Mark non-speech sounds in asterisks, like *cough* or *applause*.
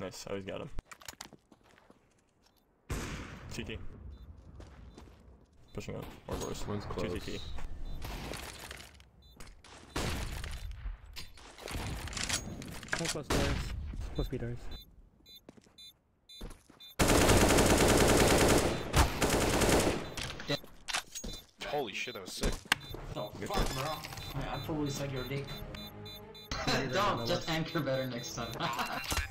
Nice, I always got him. CT. Pushing up, or worse. One's Two close. CT. One Plus doors. Plus B doors. Holy shit, that was sick. Oh, fuck, bro. I, I probably said your dick. *laughs* Don't, just anchor better next time. *laughs*